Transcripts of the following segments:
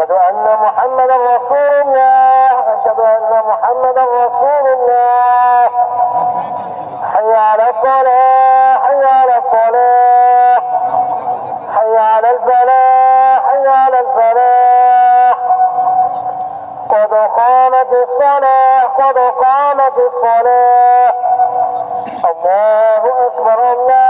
أشهد أن محمدا رسول الله أشهد أن محمدا رسول الله. حي على الصلاة حي على الصلاة. حي على الفلاح حي على الفلاح. قد قامت الصلاة قد قامت الصلاة. الله أكبر الله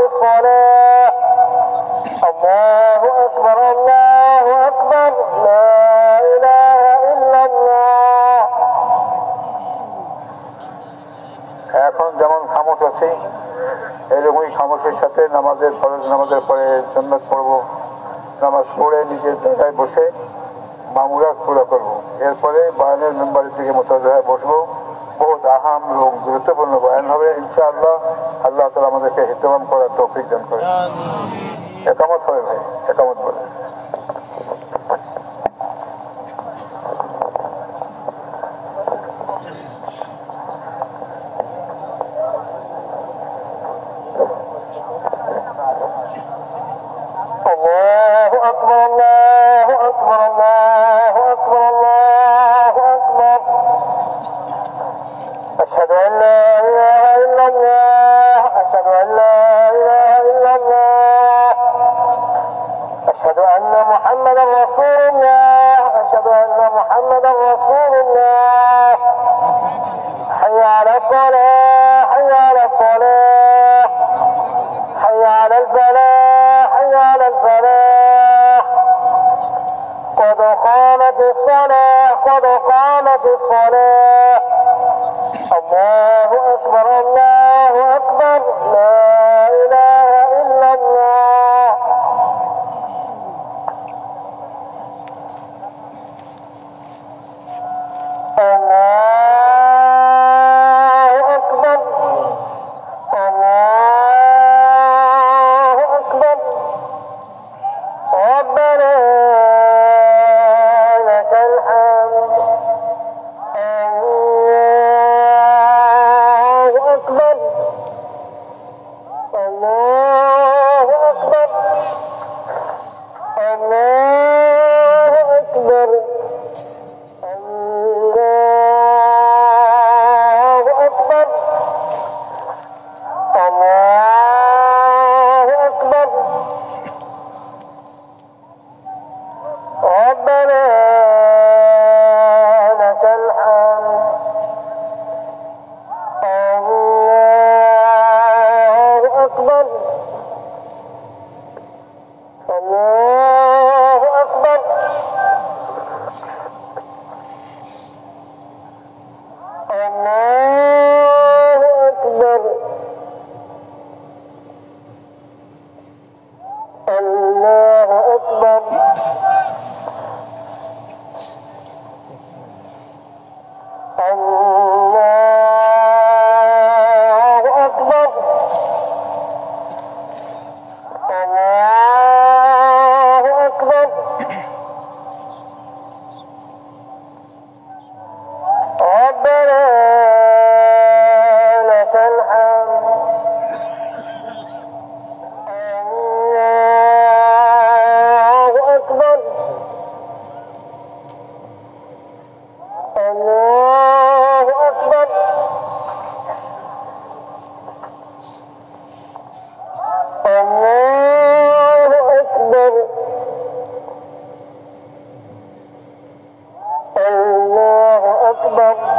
الصلاة الله أكبر الله أكبر لا إله إلا الله এখন যেমন খামোশ আছি এরকমই খামোশের সাথে নামাজের ফরজ নামাজের পরে সন্ন্যত পড়বো নামাজ পড়ে নিজের জায়গায় বসে মামুরাত পুরো করবো এরপরে বয়ানের মেম্বারের দিকে মোতাবেক বসবো বহুত আহাম এবং গুরুত্বপূর্ণ বয়ান হবে ইনশাআল্লাহ আল্লাহ তালা আমাদেরকে হিতবাম করার তৌফিক দান করে একামত হবে ভাই একামত বলে الله أكبر الله أشهد أن لا إله إلا الله أشهد أن لا إله إلا الله أشهد أن محمدا رسول الله أشهد أن محمدا رسول الله. حي على الصلاة حي على الصلاة حي على الفلاح حي على الفلاح. قد قامت الصلاة قد قامت الصلاة. الله أكبر